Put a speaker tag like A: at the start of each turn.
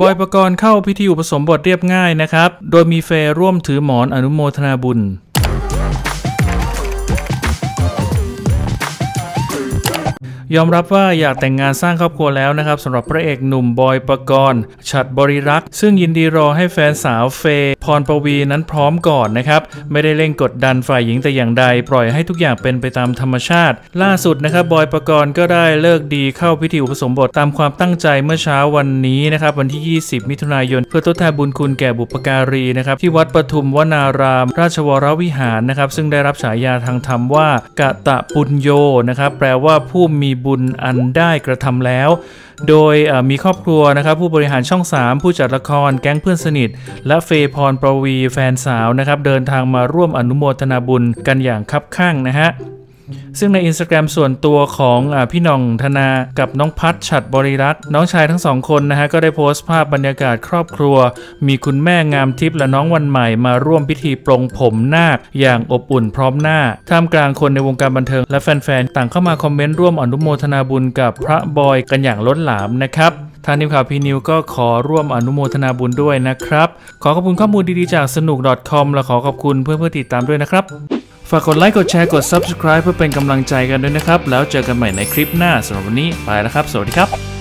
A: บอยประกรณ์เข้าพิธีอุปสมบทเรียบง่ายนะครับ โดยมีเฟร์ร่วมถือหมอนอนุโมทนาบุญ ยอมรับว่าอยากแต่งงานสร้างครอบครัวแล้วนะครับสำหรับพระเอกหนุ่มบอยประกรณ์ฉัดบริรักษ์ซึ่งยินดีรอให้แฟนสาวเฟย์พรประวีนั้นพร้อมก่อนนะครับ ไม่ได้เร่งกดดันฝ่ายหญิงแต่อย่างใด ปล่อยให้ทุกอย่างเป็นไปตามธรรมชาติ ล่าสุดนะครับบอยประกรณ์ก็ได้เลิกดีเข้าพิธีอุปสมบทตามความตั้งใจเมื่อเช้าวันนี้นะครับวันที่ 20 มิถุนายน เพื่อทดแทนบุญคุณแก่บุปการีนะครับที่วัดปทุมวนาราม ราชวรวิหารนะครับซึ่งได้รับฉายาทางธรรมว่ากะตะปุญโยนะครับแปลว่าผู้มีบุญอันได้กระทำแล้ว โดยมีครอบครัวนะครับผู้บริหารช่อง 3 ผู้จัดละครแก๊งเพื่อนสนิท และเฟย์พรประวีแฟนสาวนะครับเดินทางมาร่วมอนุโมทนาบุญกันอย่างคับข้างนะฮะ ซึ่งใน Instagram ส่วนตัวของอพี่น้องธนากับน้องพัดฉัดบริรักษ์น้องชายทั้งสองคนนะฮะ ก็ได้โพสต์ภาพบรรยากาศครอบครัว มีคุณแม่งามทิพย์และน้องวันใหม่มาร่วมพิธีปลงผมนาคอย่างอบอุ่นพร้อมหน้า ท่ามกลางคนในวงการบันเทิงและแฟนๆ ต่างเข้ามาคอมเมนต์ร่วมอนุโมทนาบุญกับพระบอยกันอย่างล้นหลามนะครับทางทีมข่าวพีนิวก็ขอร่วมอนุโมทนาบุญด้วยนะครับ ขอขอบคุณข้อมูลดีๆจากสนุก .com และขอขอบคุณเพื่อนๆติดตามด้วยนะครับ ฝากกดไลค์กดแชร์กด Subscribe เพื่อเป็นกำลังใจกันด้วยนะครับ แล้วเจอกันใหม่ในคลิปหน้าสำหรับวันนี้ไปแล้วครับ สวัสดีครับ